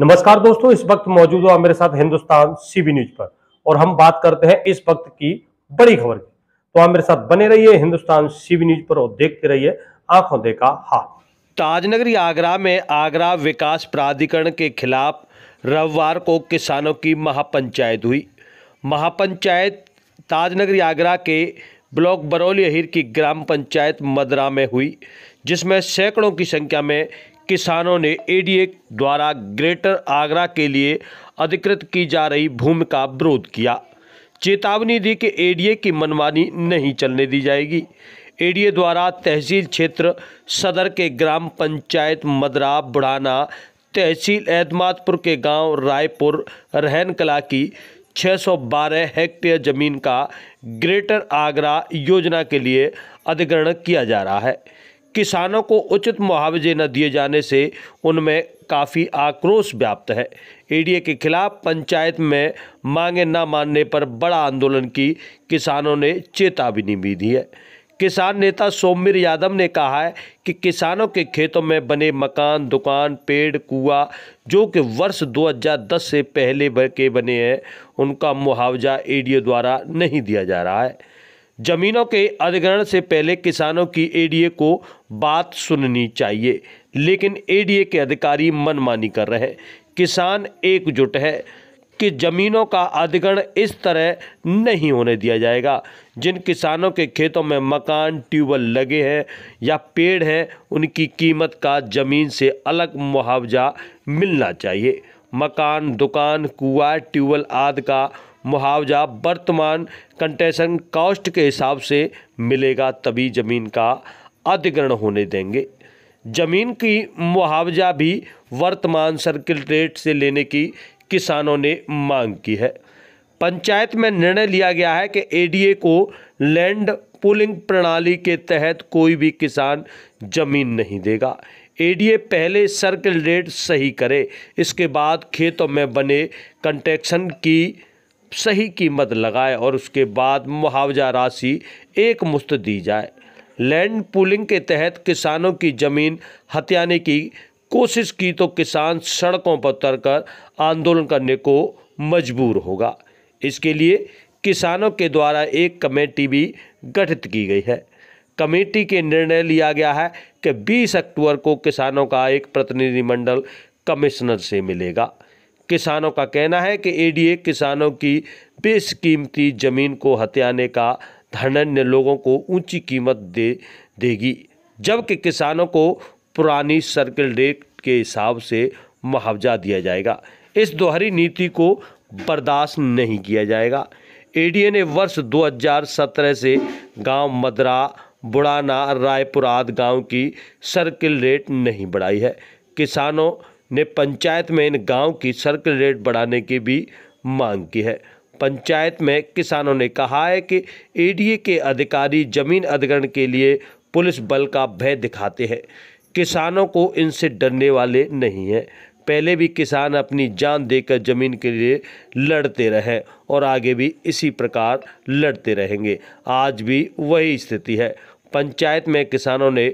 नमस्कार दोस्तों, इस वक्त मौजूद हो मेरे साथ हिंदुस्तान सीबी न्यूज़ पर। और हम बात करते हैं इस वक्त की बड़ी खबर की। तो आप मेरे साथ बने रहिए हिंदुस्तान सीबी न्यूज़ पर और देखते रहिए आँखों देखा हाथ। ताजनगरी आगरा में आगरा विकास प्राधिकरण के खिलाफ रविवार को किसानों की महापंचायत हुई। महापंचायत ताजनगरी आगरा के ब्लॉक बरौली अहिर की ग्राम पंचायत मदरा में हुई, जिसमें सैकड़ों की संख्या में किसानों ने एडीए द्वारा ग्रेटर आगरा के लिए अधिकृत की जा रही भूमि का विरोध किया। चेतावनी दी कि एडीए की मनमानी नहीं चलने दी जाएगी। एडीए द्वारा तहसील क्षेत्र सदर के ग्राम पंचायत मदरा बुढ़ाना, तहसील एतमादपुर के गाँव रायपुर रहन कला की 612 हेक्टेयर ज़मीन का ग्रेटर आगरा योजना के लिए अधिग्रहण किया जा रहा है। किसानों को उचित मुआवजे न दिए जाने से उनमें काफ़ी आक्रोश व्याप्त है। एडीए के खिलाफ पंचायत में मांगे न मानने पर बड़ा आंदोलन की किसानों ने चेतावनी भी दी है। किसान नेता सोमवीर यादव ने कहा है कि किसानों के खेतों में बने मकान, दुकान, पेड़, कुआ, जो कि वर्ष 2010 से पहले के बने हैं, उनका मुआवजा एडीए द्वारा नहीं दिया जा रहा है। जमीनों के अधिग्रहण से पहले किसानों की एडीए को बात सुननी चाहिए, लेकिन एडीए के अधिकारी मनमानी कर रहे हैं। किसान एकजुट है कि ज़मीनों का अधिग्रहण इस तरह नहीं होने दिया जाएगा। जिन किसानों के खेतों में मकान, ट्यूबवेल लगे हैं या पेड़ हैं, उनकी कीमत का ज़मीन से अलग मुआवजा मिलना चाहिए। मकान, दुकान, कुआ, ट्यूबवेल आदि का मुआवजा वर्तमान कंटेशन कॉस्ट के हिसाब से मिलेगा, तभी ज़मीन का अधिग्रहण होने देंगे। ज़मीन की मुआवजा भी वर्तमान सर्किल रेट से लेने की किसानों ने मांग की है। पंचायत में निर्णय लिया गया है कि एडीए को लैंड पुलिंग प्रणाली के तहत कोई भी किसान ज़मीन नहीं देगा। एडीए पहले सर्किल रेट सही करे, इसके बाद खेतों में बने कंटेक्शन की सही कीमत लगाए और उसके बाद मुआवजा राशि एक मुश्त दी जाए। लैंड पूलिंग के तहत किसानों की ज़मीन हथियाने की कोशिश की तो किसान सड़कों पर उतरकर आंदोलन करने को मजबूर होगा। इसके लिए किसानों के द्वारा एक कमेटी भी गठित की गई है। कमेटी के निर्णय लिया गया है कि 20 अक्टूबर को किसानों का एक प्रतिनिधिमंडल कमिश्नर से मिलेगा। किसानों का कहना है कि एडीए किसानों की बेशकीमती ज़मीन को हथियाने का धनन्य लोगों को ऊँची कीमत दे, देगी, जबकि किसानों को पुरानी सर्किल रेट के हिसाब से मुआवजा दिया जाएगा। इस दोहरी नीति को बर्दाश्त नहीं किया जाएगा। एडीए ने वर्ष 2017 से गाँव मदरा रायपुर आदि गाँव की सर्किल रेट नहीं बढ़ाई है। किसानों ने पंचायत में इन गाँव की सर्कल रेट बढ़ाने की भी मांग की है। पंचायत में किसानों ने कहा है कि एडीए के अधिकारी ज़मीन अधिग्रहण के लिए पुलिस बल का भय दिखाते हैं। किसानों को इनसे डरने वाले नहीं हैं। पहले भी किसान अपनी जान देकर ज़मीन के लिए लड़ते रहे और आगे भी इसी प्रकार लड़ते रहेंगे। आज भी वही स्थिति है। पंचायत में किसानों ने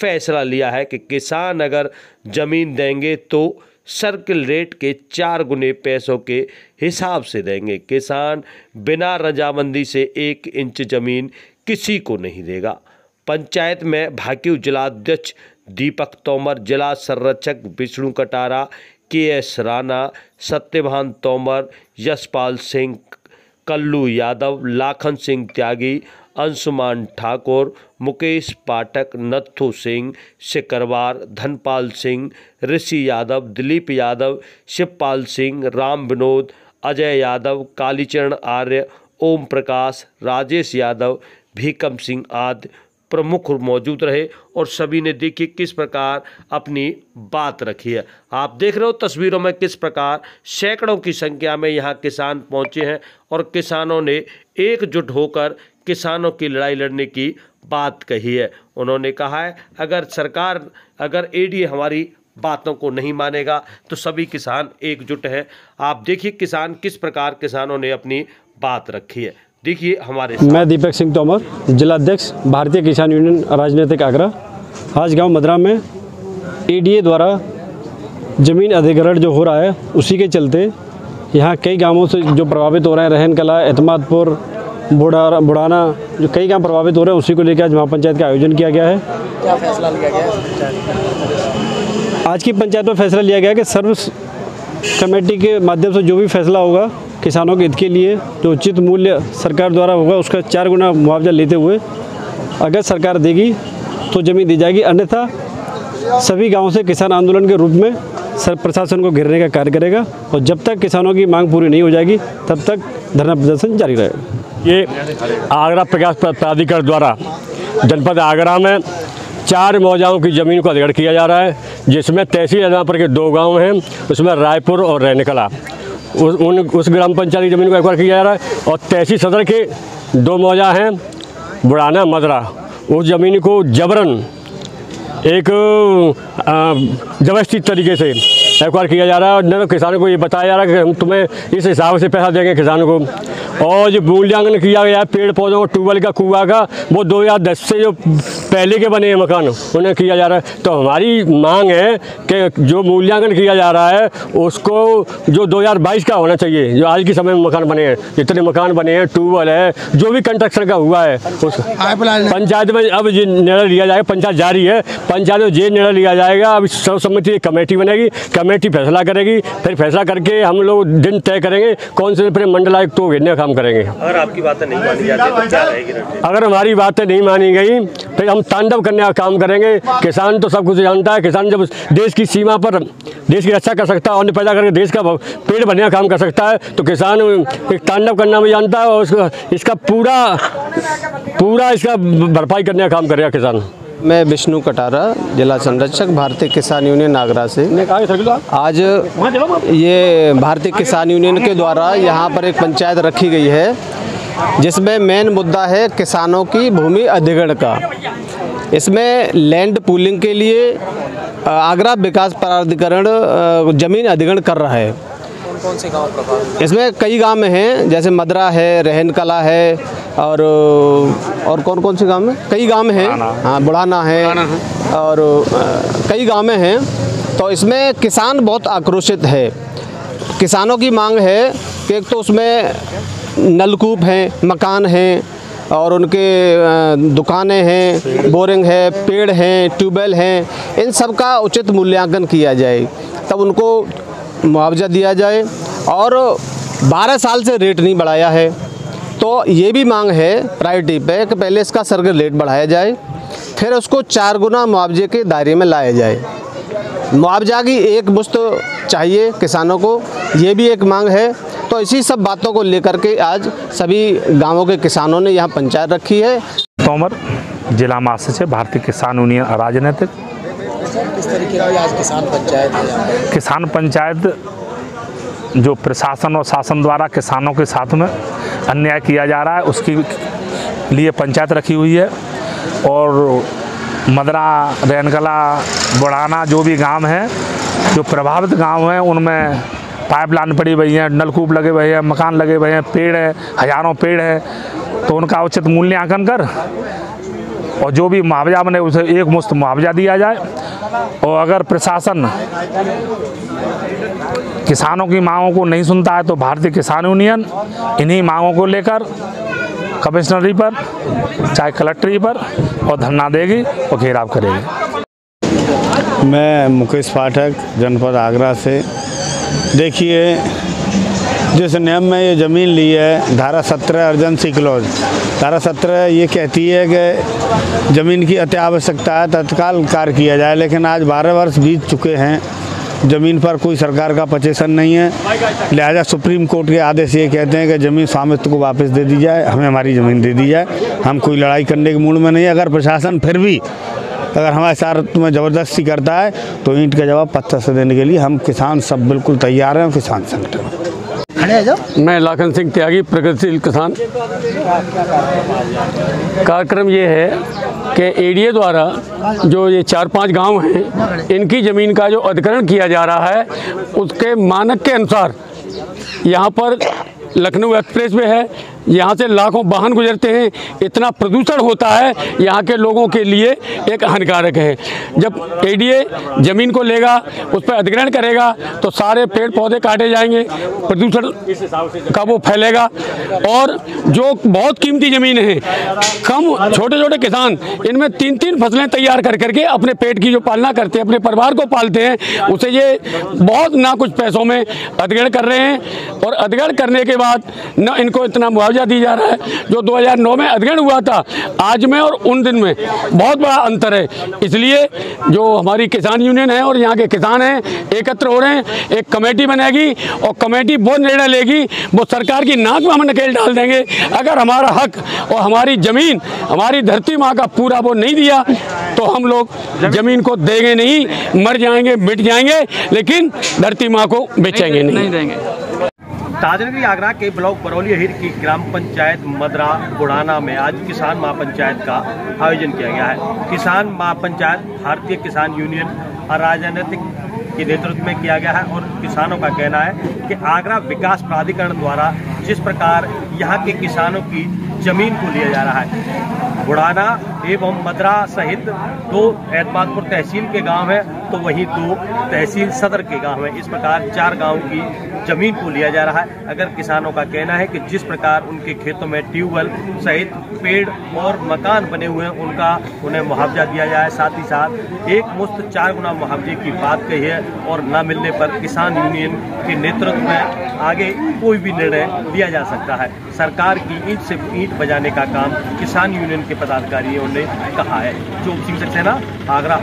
फैसला लिया है कि किसान अगर ज़मीन देंगे तो सर्किल रेट के चार गुने पैसों के हिसाब से देंगे। किसान बिना रजामंदी से एक इंच ज़मीन किसी को नहीं देगा। पंचायत में भाकियू जिलाध्यक्ष दीपक तोमर, जिला संरक्षक विष्णु कटारा के एस राणा, सत्यभान तोमर, यशपाल सिंह, कल्लू यादव, लाखन सिंह त्यागी अंशुमान ठाकुर, मुकेश पाठक, नत्थू सिंह शिकरवार धनपाल सिंह, ऋषि यादव, दिलीप यादव, शिवपाल सिंह, राम विनोद, अजय यादव, कालीचरण आर्य, ओम प्रकाश, राजेश यादव, भीकम सिंह आदि। प्रमुख मौजूद रहे और सभी ने देखिए किस प्रकार अपनी बात रखी है। आप देख रहे हो तस्वीरों में किस प्रकार सैकड़ों की संख्या में यहाँ किसान पहुँचे हैं और किसानों ने एकजुट होकर किसानों की लड़ाई लड़ने की बात कही है। उन्होंने कहा है, अगर सरकार, अगर एडी हमारी बातों को नहीं मानेगा तो सभी किसान एकजुट हैं। आप देखिए किसान, किस प्रकार किसानों ने अपनी बात रखी है। देखिए हमारे मैं दीपक सिंह तोमर जिलाध्यक्ष भारतीय किसान यूनियन राजनीतिक आगरा। आज गाँव मदरा में ईडीए द्वारा ज़मीन अधिग्रहण जो हो रहा है उसी के चलते यहाँ कई गाँवों से जो प्रभावित हो रहे हैं रहन कला एतमादपुर बुढ़ा बुढ़ाना जो कई गाँव प्रभावित हो रहे हैं उसी को लेकर आज महापंचायत का आयोजन किया गया है। क्या फैसला लिया गया आज की पंचायत में फैसला लिया गया कि सर्व कमेटी के माध्यम से जो भी फैसला होगा किसानों के हित के लिए जो उचित मूल्य सरकार द्वारा होगा, उसका चार गुना मुआवजा लेते हुए अगर सरकार देगी तो ज़मीन दी जाएगी। अन्यथा, सभी गाँवों से किसान आंदोलन के रूप में सर प्रशासन को घेरने का कार्य करेगा और जब तक किसानों की मांग पूरी नहीं हो जाएगी, तब तक धरना प्रदर्शन जारी रहेगा। ये आगरा प्रकाश प्राधिकरण द्वारा जनपद आगरा में चार मौजाओं की ज़मीन को अधिग्रहण किया जा रहा है, जिसमें तहसील अदापुर के दो गाँव हैं, उसमें रायपुर और रैनकला। उन, उस ग्राम पंचायत की ज़मीन को एक्वायर किया जा रहा है और तहसील सदर के दो मौजा हैं, बुढ़ाना मदरा। उस ज़मीन को जबरन एक व्यवस्थित तरीके से एक्वायर किया जा रहा है और न तो किसानों को ये बताया जा रहा है कि हम तुम्हें इस हिसाब से पैसा देंगे किसानों को। और जो मूल्यांकन किया गया है पेड़ पौधों ट्यूबवेल का, कुआ का, वो 2010 से जो पहले के बने हैं मकान उन्हें किया जा रहा है। तो हमारी मांग है कि जो मूल्यांकन किया जा रहा है उसको जो 2022 का होना चाहिए जो आज के समय में मकान बने हैं जितने मकान बने हैं ट्यूबवेल है जो भी कंस्ट्रक्शन का हुआ है उस पंचायत में अब ये निर्णय लिया जाएगा पंचायत जारी है पंचायत में ये निर्णय लिया जाएगा अब सर्व सम्मति एक कमेटी बनेगी कमेटी फैसला करेगी फिर फैसला करके हम लोग दिन तय करेंगे कौन से फिर मंडल आयुक्त को घेरने का काम करेंगे। अगर आपकी बातें नहीं मानी जाती तो क्या रहेगी? अगर हमारी बातें नहीं मानी गई फिर हम तांडव करने का काम करेंगे। किसान तो सब कुछ जानता है। किसान जब देश की सीमा पर, देश की रक्षा कर सकता है अन्न पैदा करके देश का पेड़ बनने का काम कर सकता है तो किसान एक तांडव करना भी जानता है और उसका, इसका पूरा पूरा इसका भरपाई करने का काम करेगा किसान। मैं विष्णु कटारा, जिला संरक्षक, भारतीय किसान यूनियन आगरा से। आज ये भारतीय किसान यूनियन के द्वारा यहाँ पर एक पंचायत रखी गई है, जिसमें मेन मुद्दा है किसानों की भूमि अधिग्रहण का। इसमें लैंड पूलिंग के लिए आगरा विकास प्राधिकरण ज़मीन अधिग्रहण कर रहा है। कौन से गाँव प्रभावित इसमें कई गाँव में हैं जैसे मदरा है रहन कला है और और कौन कौन से गाँव में? कई गाँव में हैं। हाँ बुढ़ाना है। और कई गाँव में हैं। तो इसमें किसान बहुत आक्रोशित है। किसानों की मांग है कि एक तो उसमें नलकूप हैं मकान हैं और उनके दुकानें हैं, बोरिंग है, पेड़ हैं, ट्यूबवेल हैं, इन सब का उचित मूल्यांकन किया जाए, तब उनको मुआवजा दिया जाए। और 12 साल से रेट नहीं बढ़ाया है तो ये भी मांग है प्रायोरिटी पे कि पहले इसका सर्कल रेट बढ़ाया जाए, फिर उसको चार गुना मुआवजे के दायरे में लाया जाए। मुआवजा की एक मुश्त चाहिए किसानों को, ये भी एक मांग है। तो इसी सब बातों को लेकर के आज सभी गाँवों के किसानों ने यहाँ पंचायत रखी है। तोमर, जिला महासचिव, भारतीय किसान यूनियन राजनीतिक। किस तरीके आज किसान पंचायत किसान पंचायत जो प्रशासन और शासन द्वारा किसानों के साथ में अन्याय किया जा रहा है, उसकी लिए पंचायत रखी हुई है। और मदरा रैनकला बुढ़ाना जो भी गाँव हैं, जो प्रभावित गाँव हैं, उनमें पाइपलाइन पड़ी हुई है नलकूप लगे हुए हैं, मकान लगे हुए हैं, पेड़ है, हज़ारों पेड़ है। तो उनका उचित मूल्यांकन कर और जो भी मुआवजा बने उसे एक मुश्त मुआवजा दिया जाए। और अगर प्रशासन किसानों की मांगों को नहीं सुनता है तो भारतीय किसान यूनियन इन्हीं मांगों को लेकर कमिश्नरी पर, चाहे कलेक्टरी पर, और धरना देगी और घेराव करेगी। मैं मुकेश पाठक, जनपद आगरा से देखिए, जिस नियम में ये ज़मीन ली है, धारा सत्रह अर्जेंसी क्लॉज। धारा सत्रह ये कहती है कि ज़मीन की अति आवश्यकता है, तत्काल कार्य किया जाए, लेकिन आज बारह वर्ष बीत चुके हैं, ज़मीन पर कोई सरकार का पचेसन नहीं है। लिहाजा सुप्रीम कोर्ट के आदेश ये कहते हैं कि ज़मीन स्वामित्व को वापस दे दी जाए, हमें हमारी ज़मीन दे दी जाए, हम कोई लड़ाई करने के मूड में नहीं अगर प्रशासन फिर भी अगर हमारे साथ में ज़बरदस्ती करता है तो ईंट का जवाब पत्थर से देने के लिए हम किसान सब बिल्कुल तैयार हैं किसान संगठन। मैं लाखन सिंह त्यागी प्रगतिशील किसान। कार्यक्रम ये है कि एडीए द्वारा जो ये चार पाँच गाँव हैं इनकी ज़मीन का जो अधिकरण किया जा रहा है उसके मानक के अनुसार यहाँ पर लखनऊ एक्सप्रेस वे है यहाँ से लाखों वाहन गुजरते हैं, इतना प्रदूषण होता है, यहाँ के लोगों के लिए एक हानिकारक है। जब एडीए ज़मीन को लेगा, उस पर अधिग्रहण करेगा तो सारे पेड़ पौधे काटे जाएँगे, प्रदूषण का वो फैलेगा, और जो बहुत कीमती ज़मीन है, कम छोटे छोटे किसान, इनमें तीन तीन फ़सलें तैयार कर करके अपने पेट की जो पालना करते हैं, अपने परिवार को पालते हैं, उसे ये बहुत ना कुछ पैसों में अधिग्रहण कर रहे हैं, और अधिग्रहण करने के बाद न इनको इतना मुआवजा दी जा रहा है जो 2009 में अधिग्रहण हुआ था आज में और उन दिन में। बहुत बड़ा अंतर है। इसलिए जो हमारी किसान यूनियन है और यहाँ के किसान हैं एकत्र हो रहे हैं एक कमेटी बनेगी और कमेटी वो निर्णय लेगी वो सरकार की नाक में हम नकेल डाल देंगे। अगर हमारा हक और हमारी ज़मीन हमारी धरती माँ का पूरा वो नहीं दिया तो हम लोग ज़मीन को देंगे नहीं मर जाएँगे मिट जाएँगे लेकिन धरती माँ को बेचेंगे नहीं ताजनगरी आगरा के ब्लॉक बरौली हिर की ग्राम पंचायत मदरा बुढ़ाना में आज किसान महापंचायत का आयोजन किया गया है। किसान महापंचायत भारतीय किसान यूनियन और राजनीतिक के नेतृत्व में किया गया है और किसानों का कहना है कि आगरा विकास प्राधिकरण द्वारा जिस प्रकार यहाँ के किसानों की ज़मीन को लिया जा रहा है बुढ़ाना एवं मदरा सहित दो एतमादपुर तहसील के गाँव हैं तो वही दो तहसील सदर के गाँव हैं। इस प्रकार चार गाँव की ज़मीन को लिया जा रहा है। अगर किसानों का कहना है कि जिस प्रकार उनके खेतों में ट्यूबवेल सहित पेड़ और मकान बने हुए हैं, उनका उन्हें मुआवजा दिया जाए। साथ ही साथ एक मुश्त चार गुना मुआवजे की बात कही है और न मिलने पर किसान यूनियन के नेतृत्व में आगे कोई भी निर्णय लिया जा सकता है। सरकार की ईट से ईट बजाने का काम किसान यूनियन के पदाधिकारियों ने कहा है। जो सिंह सक्सेना, आगरा।